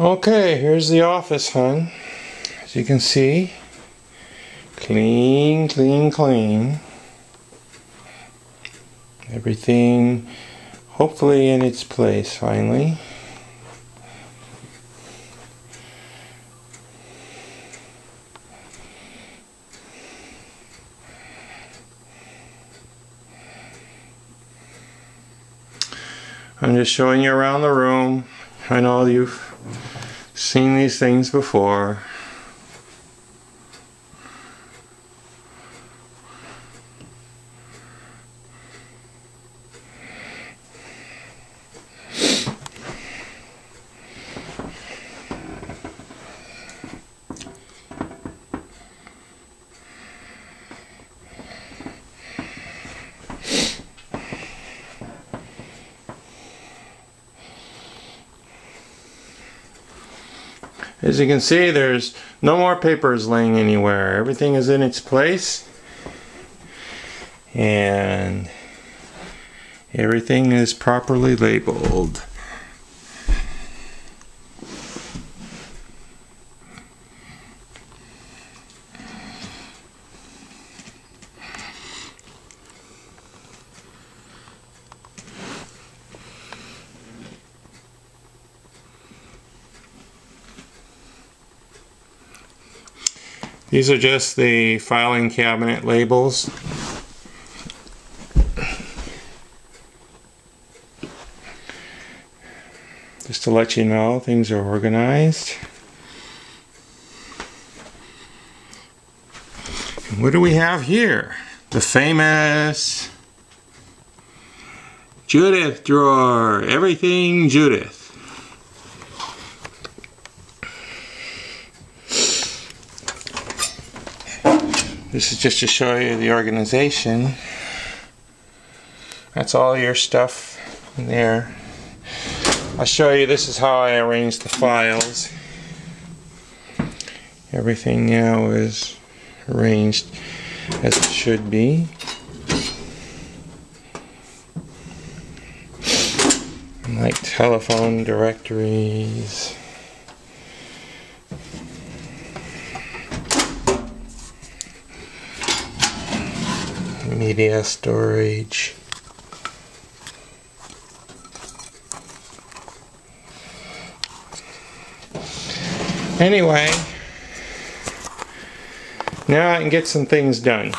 Okay, here's the office, hon. As you can see, clean, clean, clean. Everything hopefully in its place finally. I'm just showing you around the room. I know you've seen these things before. As you can see, there's no more papers laying anywhere. Everything is in its place. And everything is properly labeled. These are just the filing cabinet labels. Just to let you know, things are organized. And what do we have here? The famous Judith drawer. Everything Judith. This is just to show you the organization. That's all your stuff in there. I'll show you this is how I arrange the files. Everything now is arranged as it should be. Like telephone directories. Media storage. Anyway, now I can get some things done.